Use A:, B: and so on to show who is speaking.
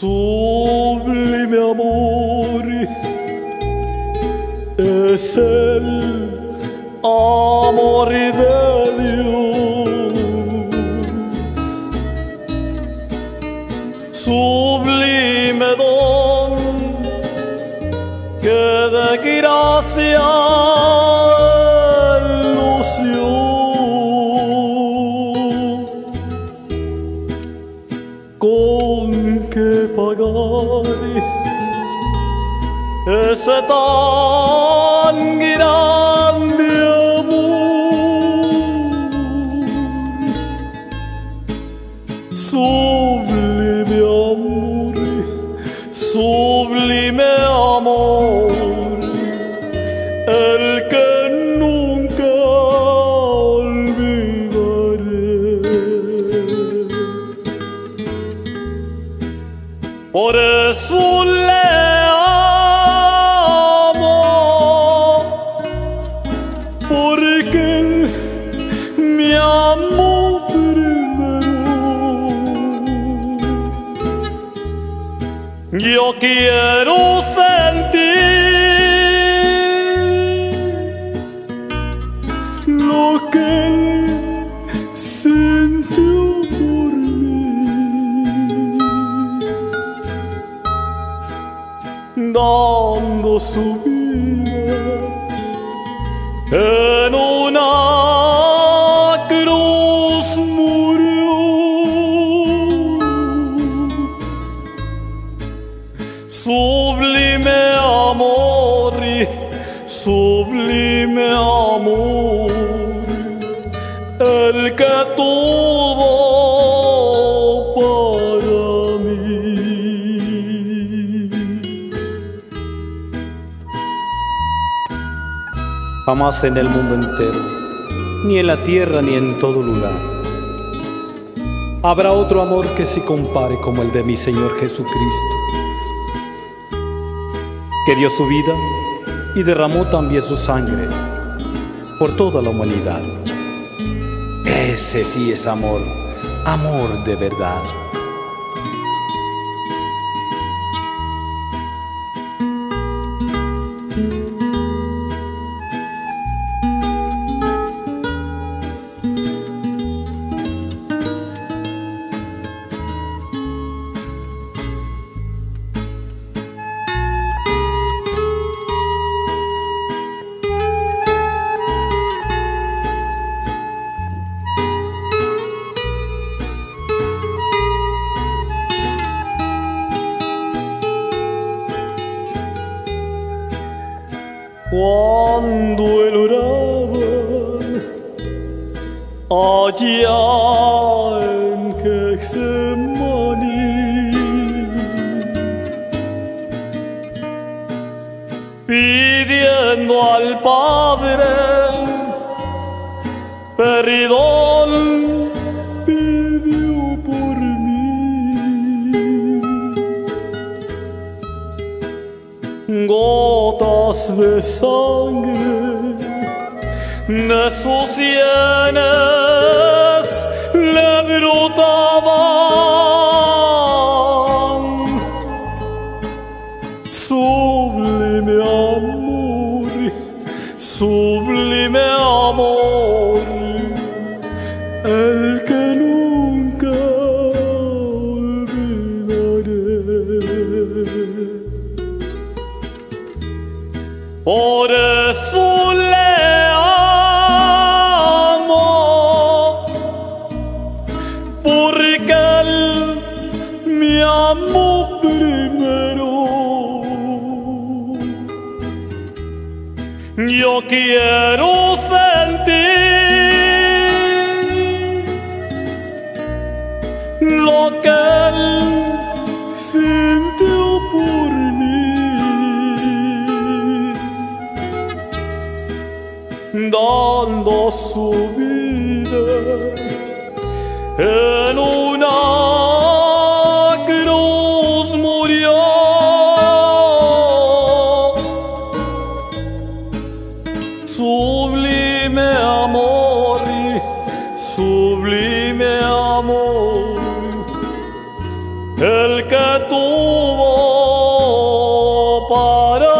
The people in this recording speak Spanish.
A: sublime amor es el amor de Dios. Sublime don que de gracia ese tan grande amor, sublime amor, sublime Yo quiero sentir lo que sintió por mí. dando su vida sublime amor, el que tuvo para mí.
B: jamás en el mundo entero, ni en la tierra ni en todo lugar. Habrá otro amor que se compare como el de mi Señor Jesucristo, que dio su vida y derramó también su sangre por toda la humanidad. Ese sí es amor, amor de verdad.
A: Cuando él oraba allá en Getsemaní. Pidiendo al Padre perdón, gotas de sangre de sus sienes le brotaban. Sublime amor, sublime amor, el Yo quiero sentir lo que él sintió por mí. dando su vida sublime amor, sublime amor, el que tuvo para